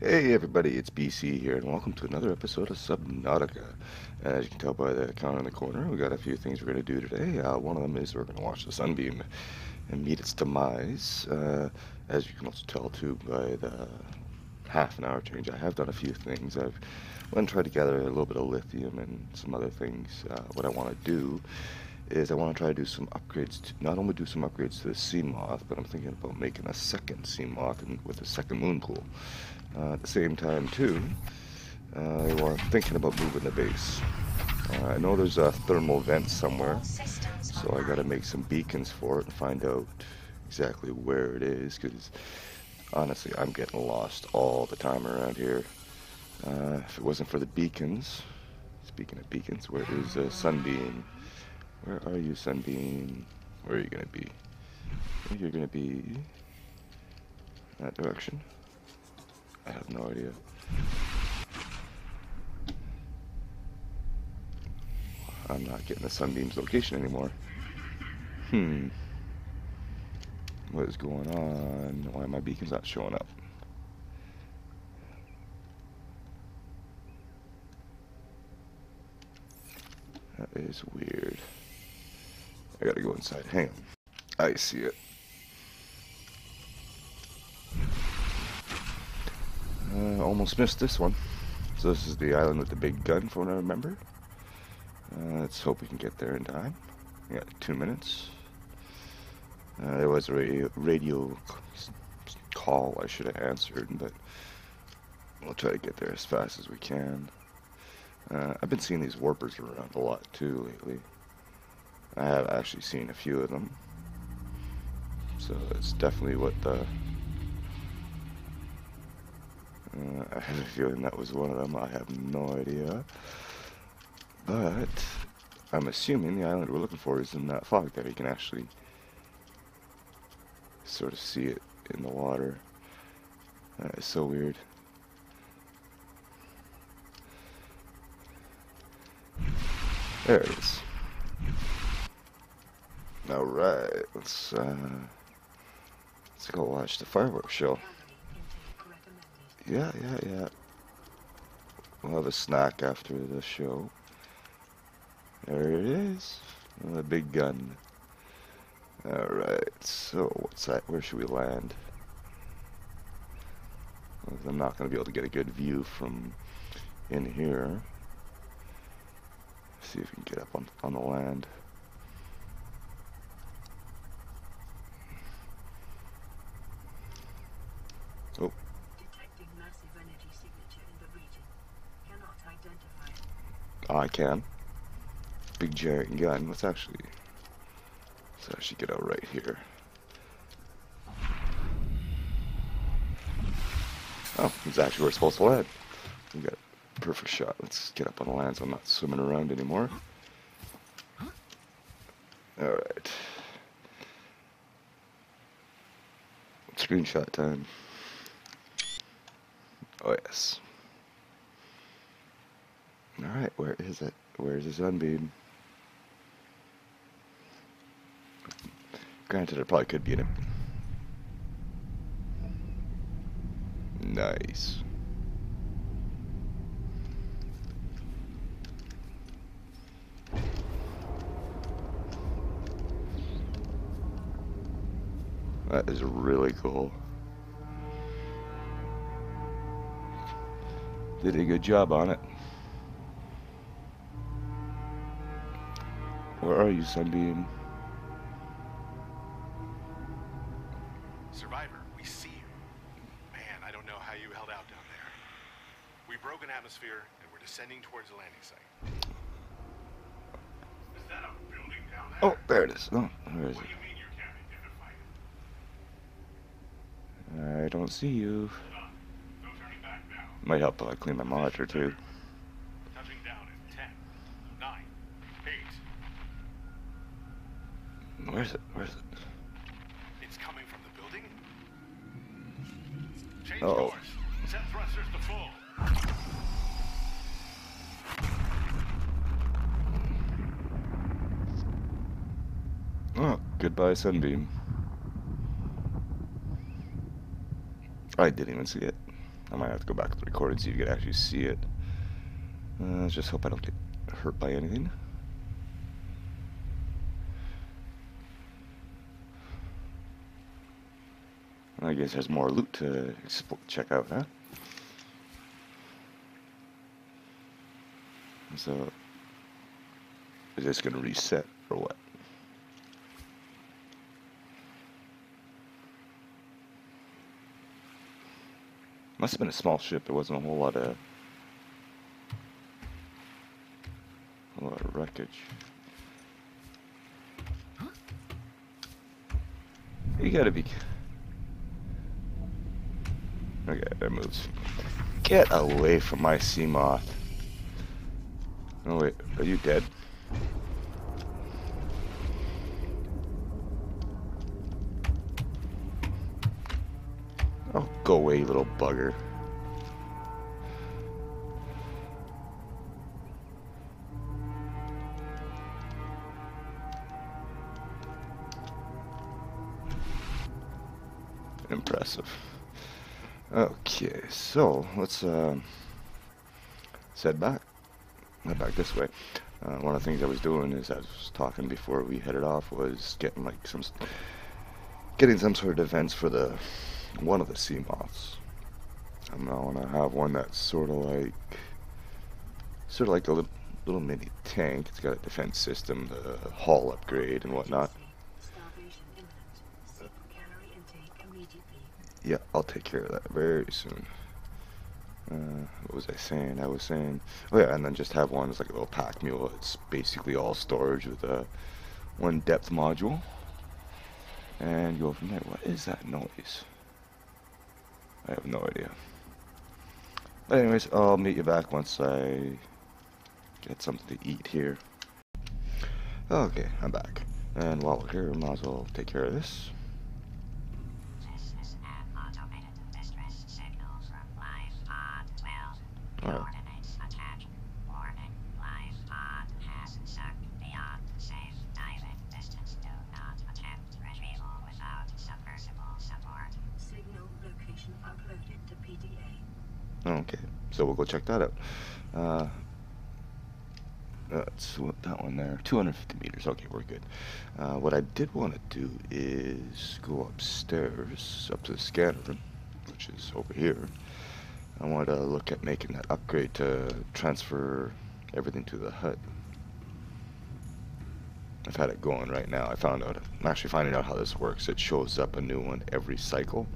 Hey everybody, it's BC here, and welcome to another episode of Subnautica. As you can tell by the count in the corner, we got a few things we're going to do today. Uh, one of them is we're going to watch the sunbeam and meet its demise. Uh, as you can also tell too by the half an hour change, I have done a few things. I've went and tried to gather a little bit of lithium and some other things. Uh, what I want to do is I want to try to do some upgrades, to, not only do some upgrades to the Seamoth, but I'm thinking about making a second Seamoth and, with a second moon pool. Uh, at the same time, too, uh, I'm thinking about moving the base. Uh, I know there's a thermal vent somewhere, so I gotta make some beacons for it and find out exactly where it is, because honestly, I'm getting lost all the time around here. Uh, if it wasn't for the beacons, speaking of beacons, where is uh, Sunbeam? Where are you, Sunbeam? Where are you gonna be? You're gonna be that direction. I have no idea. I'm not getting the Sunbeam's location anymore. Hmm. What is going on? Why my beacons not showing up? That is weird. I gotta go inside. Hang on. I see it. Uh, almost missed this one. So this is the island with the big gun, from what I remember. Uh, let's hope we can get there in time. We got two minutes. Uh, there was a radio, radio call I should have answered, but we'll try to get there as fast as we can. Uh, I've been seeing these warpers around a lot too lately. I have actually seen a few of them. So it's definitely what the uh, I have a feeling that was one of them. I have no idea. But I'm assuming the island we're looking for is in that fog there. You can actually sort of see it in the water. That is so weird. There it is. Alright, let's uh let's go watch the fireworks show. Yeah, yeah, yeah. We'll have a snack after the show. There it is. The big gun. Alright, so what's that? Where should we land? I'm not going to be able to get a good view from in here. see if we can get up on, on the land. Oh, Oh, I can. Big giant gun. Let's actually let's actually get out right here. Oh, it's actually where we're supposed to land. We got a perfect shot. Let's get up on the land so I'm not swimming around anymore. Alright. Screenshot time. Oh yes. Alright, where is it? Where's the sunbeam? Granted, it probably could be in it. Nice. That is really cool. Did a good job on it. Where are you, Sunbeam? Survivor, we see you. Man, I don't know how you held out down there. We broke an atmosphere and we're descending towards the landing site. Is that a building down there? Oh, there it is. Oh, where is What it? do you mean you can't identify it? I don't see you. Hold on. No turning back now. Might help if I clean my monitor too. Touching down in 10, 9, 8. Where's it? Where's it? It's coming from the building? Change course. Set thrusters to full. Oh, goodbye, Sunbeam. I didn't even see it. I might have to go back to the recording so you can actually see it. Uh, let's just hope I don't get hurt by anything. I guess there's more loot to check out, huh? So, is this going to reset or what? Must have been a small ship. There wasn't a whole lot of a lot of wreckage. You gotta be. Okay, that moves. Get away from my Seamoth. Oh wait, are you dead? Oh, go away, little bugger. Impressive. Okay, so let's uh, head back. Head back this way. Uh, one of the things I was doing is I was talking before we headed off was getting like some getting some sort of defense for the one of the Seamoths. I'm gonna want to have one that's sort of like sort of like a little, little mini tank. It's got a defense system, the hull upgrade and whatnot. Yeah, I'll take care of that very soon. Uh, what was I saying? I was saying, oh yeah, and then just have one as like a little pack mule. It's basically all storage with a one depth module, and go from there. What is that noise? I have no idea. But anyways, I'll meet you back once I get something to eat here. Okay, I'm back. And while we're here, might as well take care of this. Coordinates attached. Warning. Life pod has sucked beyond safe diving distance. Do not attempt retrieval without submersible support. Signal location uploaded to PDA. Okay, so we'll go check that out. Uh, that's that there. 250 meters. Okay, we're good. Uh, what I did want to do is go upstairs, up to the scanner which is over here. I want to look at making that upgrade to transfer everything to the HUD. I've had it going right now. I found out, I'm actually finding out how this works. It shows up a new one every cycle.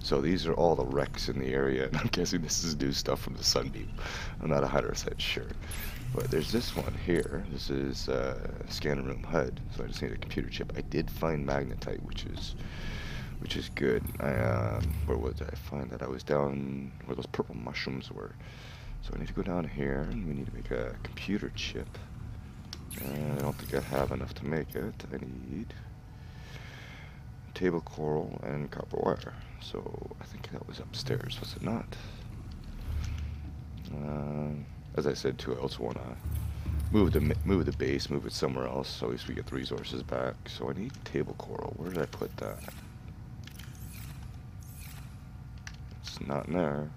So these are all the wrecks in the area, and I'm guessing this is new stuff from the Sunbeam. I'm not 100% sure. But there's this one here. This is uh, scanner room HUD, so I just need a computer chip. I did find magnetite, which is which is good. I, um, where was I find that? I was down where those purple mushrooms were. So I need to go down here, and we need to make a computer chip. And I don't think I have enough to make it. I need table coral and copper wire. So I think that was upstairs, was it not? Uh, as I said too, I also want to move the move the base, move it somewhere else, so at least we get the resources back. So I need table coral. Where did I put that? It's not in there.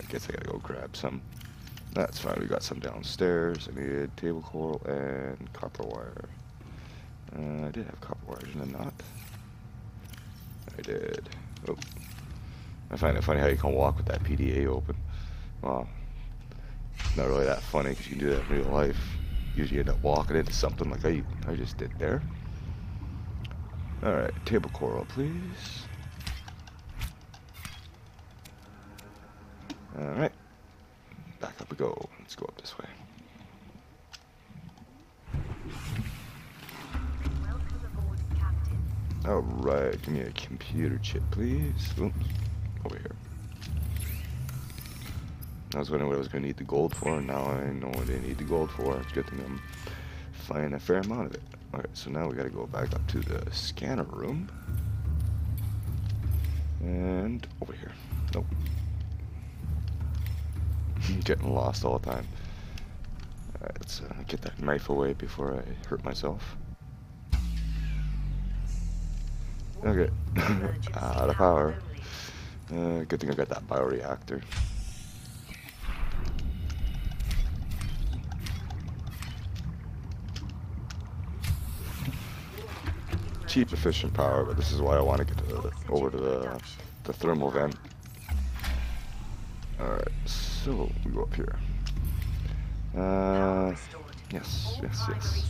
I guess I gotta go grab some. That's fine, we got some downstairs. I needed table coral and copper wire. Uh, I did have copper wire, did I not? I did. Oh. I find it funny how you can walk with that PDA open. Well, it's not really that funny because you can do that in real life. Usually end up walking into something like I, I just did there. Alright, table coral, please. Alright. Back up we go. Let's go up this way. Alright, give me a computer chip, please. Oops. Over here. I was wondering what I was going to need the gold for, and now I know what I need the gold for. It's a good thing I'm finding a fair amount of it. Alright, so now we gotta go back up to the scanner room. And over here. Nope. Getting lost all the time. Alright, let's uh, get that knife away before I hurt myself. Okay. Out of power. Uh, good thing I got that bioreactor. Efficient power, but this is why I want to get over to the, the thermal vent. Alright, so we go up here. Uh, yes, yes, yes.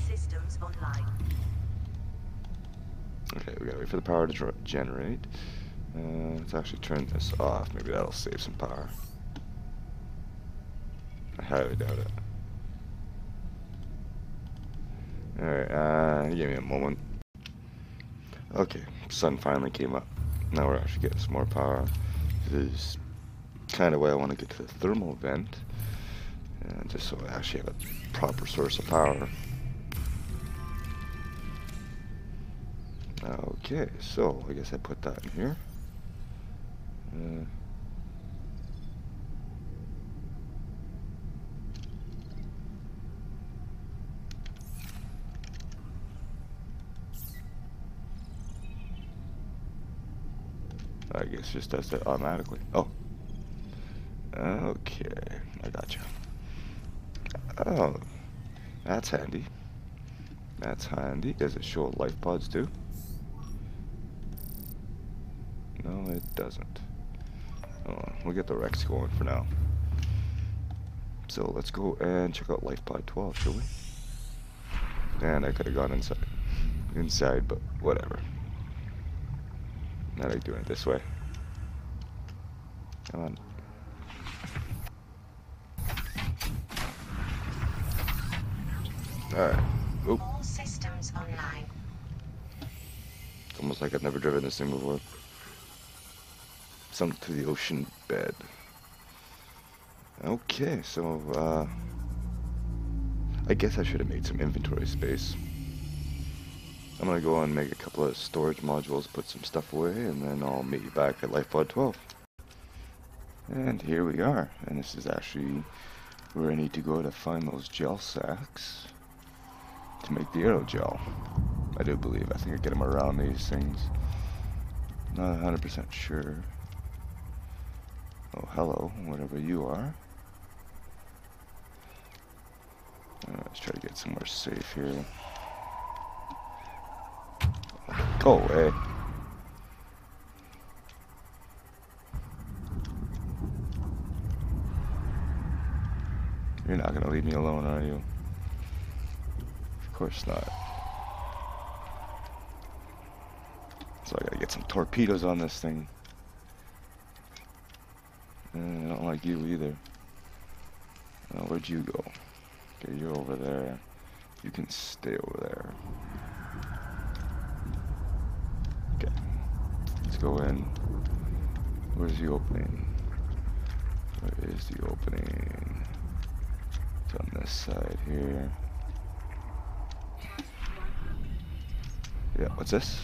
Okay, we gotta wait for the power to generate. Uh, let's actually turn this off. Maybe that'll save some power. I highly doubt it. Alright, uh, give me a moment. Okay, sun finally came up. Now we're actually getting some more power. This is kind of why I want to get to the thermal vent. Uh, just so I actually have a proper source of power. Okay, so I guess I put that in here. Uh, I guess just does that automatically. Oh. Okay, I got you. Oh, that's handy. That's handy. Does it show life pods too? No, it doesn't. Oh, we'll get the wrecks going for now. So let's go and check out life pod 12, shall we? And I could have gone inside. Inside, but whatever. Not like doing it this way. Come on. Alright. Oop. All systems online. It's almost like I've never driven this thing before. Sunk to the ocean bed. Okay, so, uh... I guess I should have made some inventory space. I'm gonna go and make a couple of storage modules, put some stuff away, and then I'll meet you back at LifePod 12. And here we are. And this is actually where I need to go to find those gel sacks to make the aerogel. I do believe. I think I get them around these things. Not 100% sure. Oh, hello, whatever you are. Uh, let's try to get somewhere safe here. Go away. You're not gonna leave me alone, are you? Of course not. So I gotta get some torpedoes on this thing. Uh, I don't like you either. Uh, where'd you go? Okay, you're over there. You can stay over there. Okay. Let's go in. Where's the opening? Where is the opening? On this side here. Yeah, what's this?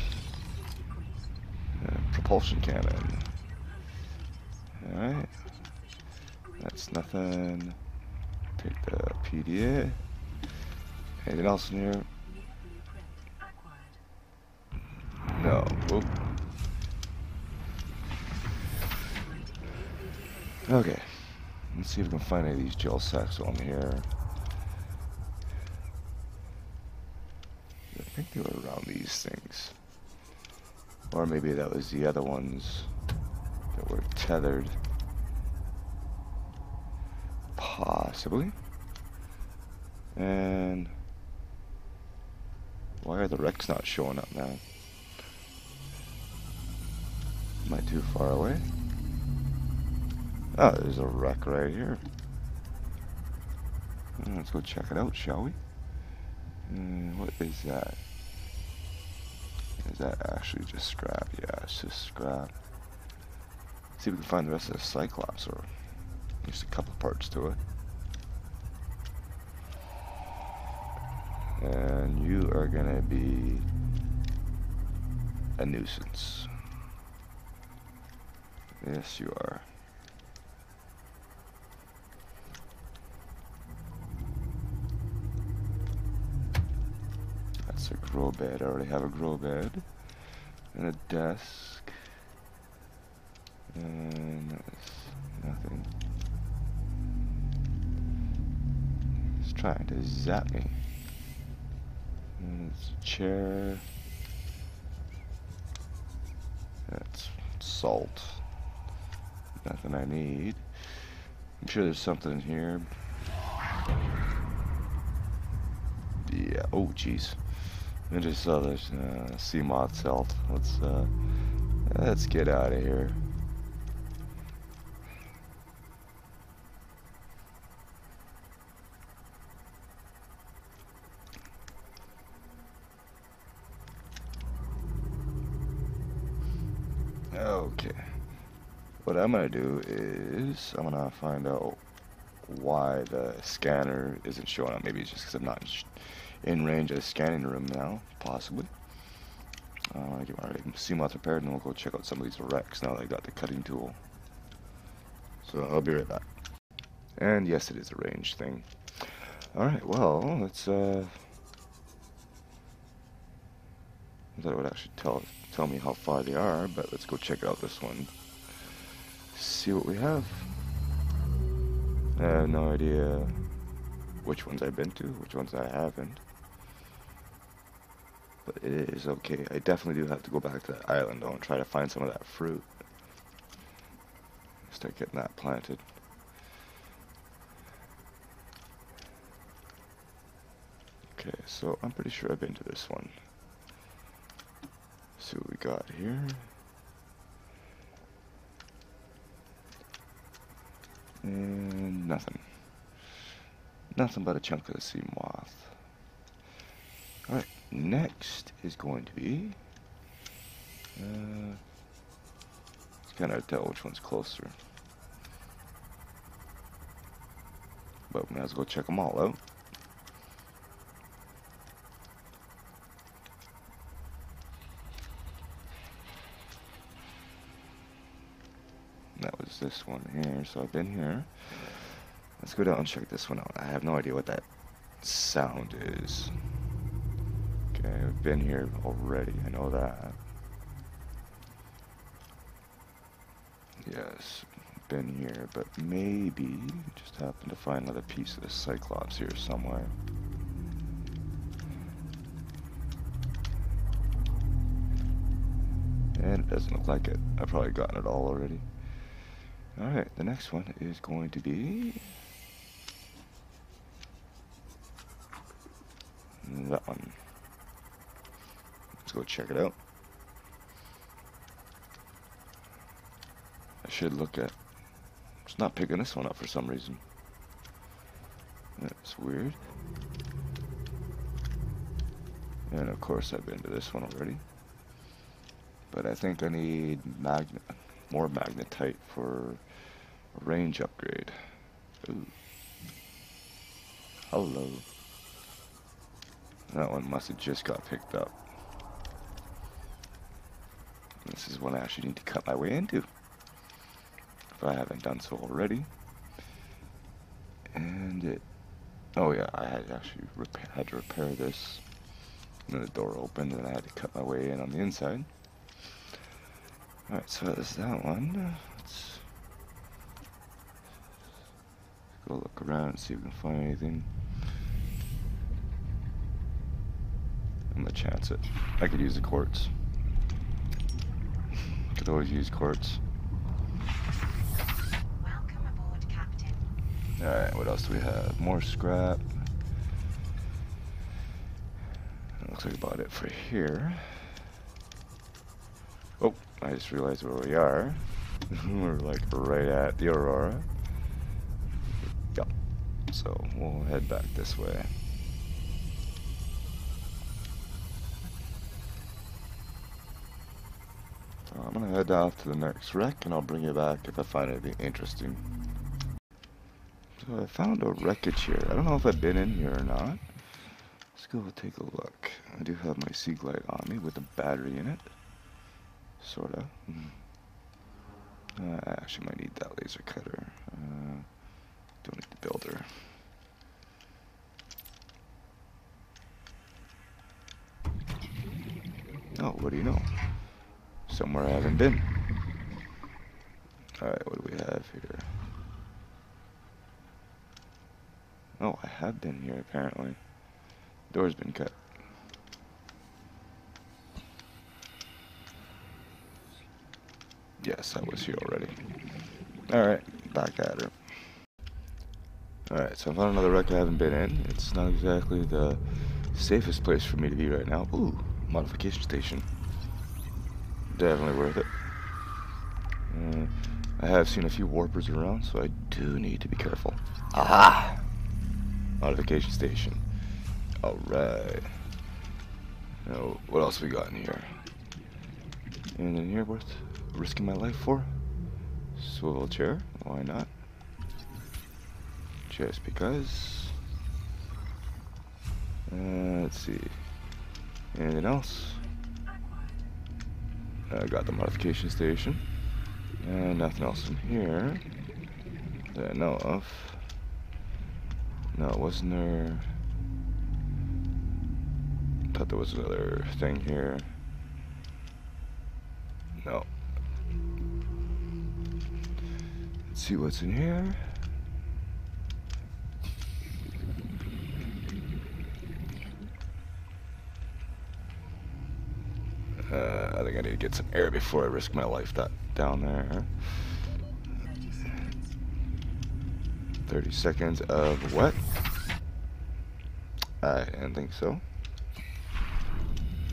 Uh, propulsion cannon. Alright. That's nothing. Take the PDA. Anything else in here? No. Oop. Okay. See if we can find any of these gel sacks on here. I think they were around these things. Or maybe that was the other ones that were tethered. Possibly. And why are the wrecks not showing up now? Am I too far away? Oh, there's a wreck right here. Let's go check it out, shall we? Uh, what is that? Is that actually just scrap? Yeah, it's just scrap. See if we can find the rest of the Cyclops or just a couple parts to it. And you are gonna be a nuisance. Yes, you are. That's a grow bed. I already have a grow bed. And a desk. And that's nothing. It's trying to zap me. And it's a chair. That's salt. Nothing I need. I'm sure there's something in here. Yeah. Oh, jeez. I just saw this uh, sea. Let's uh, let's get out of here. Okay. What I'm gonna do is I'm gonna find out why the scanner isn't showing up. Maybe it's just because I'm not in, range of scanning room now, possibly. Uh, get my moth repaired and we'll go check out some of these wrecks now that I got the cutting tool. So I'll be right back. And yes, it is a range thing. Alright, well, let's, uh... I thought it would actually tell, tell me how far they are, but let's go check out this one. See what we have. I have no idea which ones I've been to, which ones I haven't. But it is okay. I definitely do have to go back to that island though and try to find some of that fruit. Start getting that planted. Okay, so I'm pretty sure I've been to this one. see what we got here. And nothing. Nothing but a chunk of the sea moth. Alright, next is going to be... Uh, it's kind of tell which one's closer. But we might as well check them all out. That was this one here, so I've been here. Let's go down and check this one out. I have no idea what that sound is. Okay, I've been here already, I know that. Yes, been here, but maybe just happened to find another piece of the Cyclops here somewhere. And it doesn't look like it. I've probably gotten it all already. Alright, the next one is going to be... That one. Go check it out. I should look at... It's not picking this one up for some reason. That's weird. And of course I've been to this one already. But I think I need magnet, more magnetite for a range upgrade. Ooh. Hello. That one must have just got picked up. This is one I actually need to cut my way into. If I haven't done so already. And it... Oh yeah, I had actually repair, had to repair this. And the door opened and I had to cut my way in on the inside. Alright, so there's that one. Let's go look around and see if we can find anything. I'm gonna chance it. I could use the quartz. Could always use quartz. Welcome aboard, Captain. Alright, what else do we have? More scrap. That looks like about it for here. Oh, I just realized where we are. We're like right at the Aurora. Yep. So we'll head back this way. I'm gonna head off to the next wreck and I'll bring you back if I find anything interesting. So I found a wreckage here. I don't know if I've been in here or not. Let's go take a look. I do have my Seaglide on me with a battery in it. Sorta. Mm. Uh, I actually might need that laser cutter. Uh, don't need the builder. Oh, what do you know? Somewhere I haven't been. Alright, what do we have here? Oh, I have been here apparently. Door's been cut. Yes, I was here already. Alright, back at her. Alright, so I found another wreck I haven't been in. It's not exactly the safest place for me to be right now. Ooh, modification station. Definitely worth it. Uh, I have seen a few warpers around, so I do need to be careful. Aha! Modification station. Alright. Now, what else we got in here? And in here worth risking my life for? Swivel chair, why not? Just because. Uh, let's see. Anything else? I got the modification station. And nothing else in here that I know of. No, it wasn't there? Thought there was another thing here. No. Let's see what's in here. Uh, I think I need to get some air before I risk my life that down there. 30 seconds of what? I didn't think so.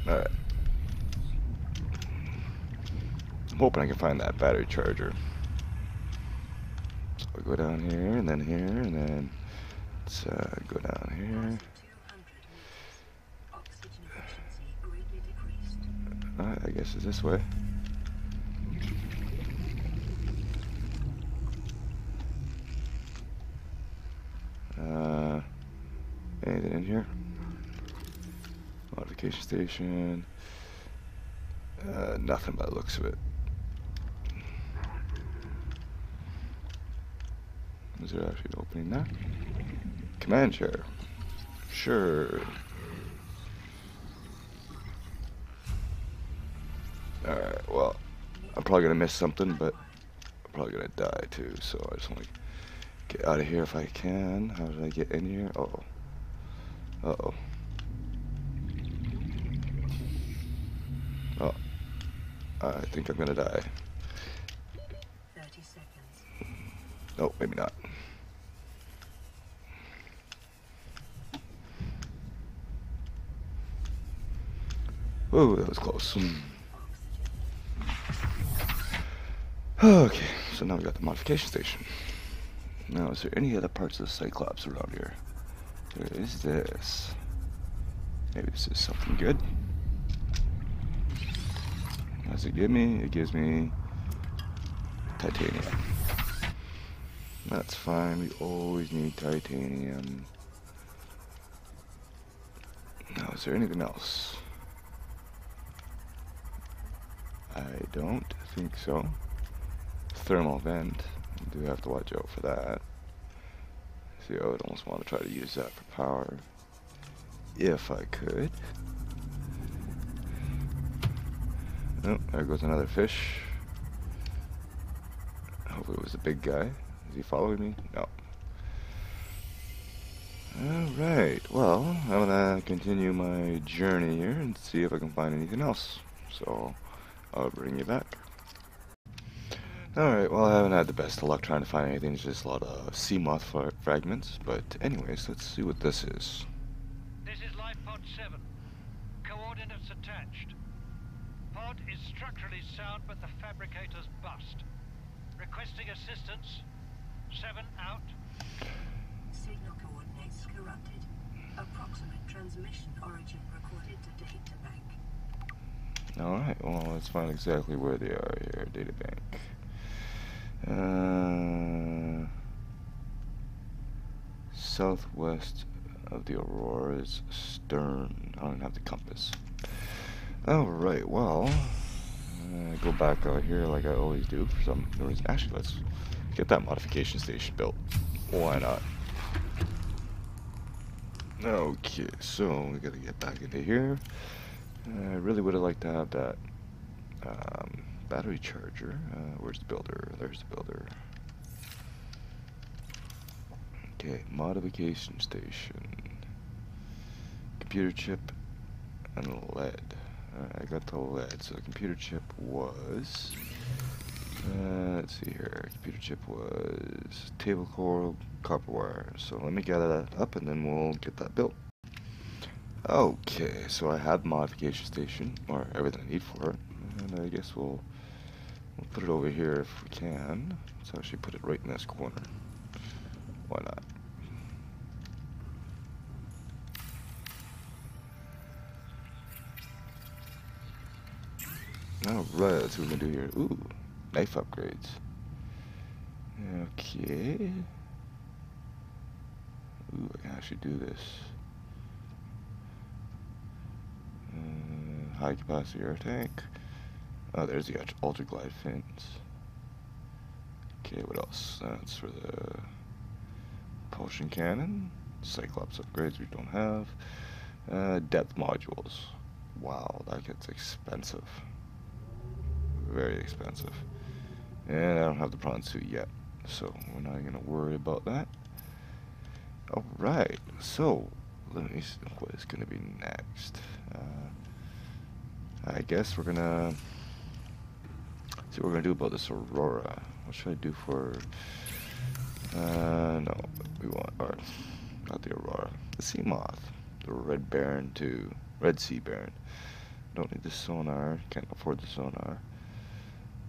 Alright. I'm hoping I can find that battery charger. So we go down here, and then here, and then let's uh, go down here. Guess it's this way. Uh, anything in here? Modification station. Uh, nothing by the looks of it. Is there actually an opening there? Command chair. Sure. Probably gonna miss something, but I'm probably gonna die too, so I just wanna get out of here if I can. How did I get in here? Uh oh. Uh oh. Oh. I think I'm gonna die. 30 seconds. No, maybe not. Oh, that was close. Okay, so now we got the modification station. Now, is there any other parts of the Cyclops around here? There is this. Maybe this is something good. What does it give me? It gives me titanium. That's fine, we always need titanium. Now, is there anything else? I don't think so. Thermal vent. I do have to watch out for that. See, I would almost want to try to use that for power. If I could. Oh, there goes another fish. Hopefully it was a big guy. Is he following me? No. Alright, well, I'm gonna continue my journey here and see if I can find anything else. So, I'll bring you back. Alright, well, I haven't had the best of luck trying to find anything. It's just a lot of Seamoth fra- fragments. But, anyways, let's see what this is. This is Life Pod 7. Coordinates attached. Pod is structurally sound, but the fabricator's bust. Requesting assistance. 7 out. Signal coordinates corrupted. Approximate transmission origin recorded to data bank. Alright, well, let's find exactly where they are here. Data bank. Uh, southwest of the Aurora's stern. I don't have the compass. Alright, well, go back out here like I always do for some reason. Actually, let's get that modification station built. Why not? Okay, so we gotta get back into here. I really would have liked to have that Um, battery charger. Uh, where's the builder? There's the builder. Okay, modification station. Computer chip and lead. Alright, I got the lead. So the computer chip was. Uh, let's see here. Computer chip was table coral copper wire. So let me gather that up and then we'll get that built. Okay, so I have modification station, or everything I need for it. And I guess we'll, we'll put it over here if we can. Let's actually put it right in this corner. Why not? Alright, let's see what we can do here. Ooh, knife upgrades. Okay. Ooh, I can actually do this. Uh, high capacity air tank. Oh, there's the ult- ultra glide fins. Okay, what else? That's for the propulsion cannon. Cyclops upgrades we don't have. Uh, depth modules. Wow, that gets expensive. Very expensive. And I don't have the prawn suit yet, so we're not gonna worry about that. Alright, so let me see what is gonna be next. Uh, I guess we're gonna see what we're gonna do about this Aurora. What should I do for uh no, we want or not the Aurora. The Seamoth. The Red Baron too. Red Sea Baron. Don't need the sonar, can't afford the sonar.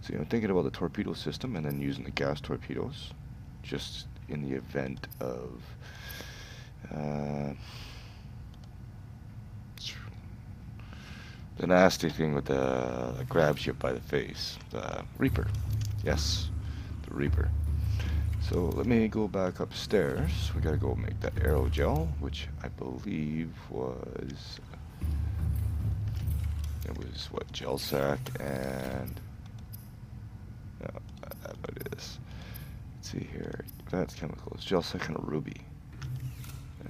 So you know, thinking about the torpedo system and then using the gas torpedoes, just in the event of uh, the nasty thing with the that grabs you by the face, the Reaper. Yes, the Reaper. So let me go back upstairs. We gotta go make that arrow aerogel, which I believe was it was what gel sack and no, I have no idea this. Let's see here. That's chemicals. Gel sack and a ruby.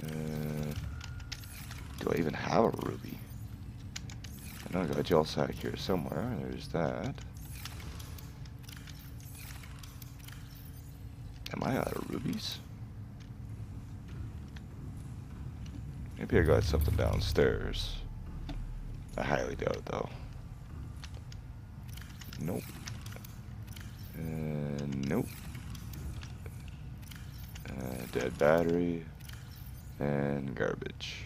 Uh, do I even have a ruby? I got a gel sack here somewhere. There's that. Am I out of rubies? Maybe I got something downstairs. I highly doubt it though. Nope. Uh, nope. Uh, dead battery. And garbage.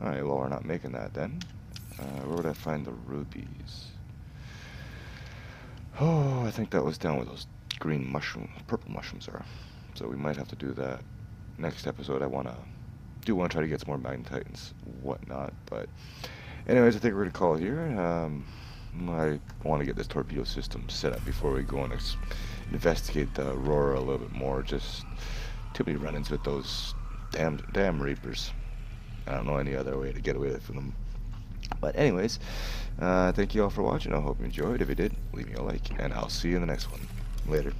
Alright, well we're not making that then. Uh, where would I find the rubies? Oh, I think that was down where those green mushroom, purple mushrooms are. So we might have to do that next episode. I wanna do want to try to get some more magnetite and whatnot, but anyways, I think we're gonna call it here. Um, I want to get this torpedo system set up before we go and investigate the Aurora a little bit more. Just too many run-ins with those damn damn Reapers. I don't know any other way to get away from them. But anyways, uh, thank you all for watching. I hope you enjoyed. If you did, leave me a like, and I'll see you in the next one. Later.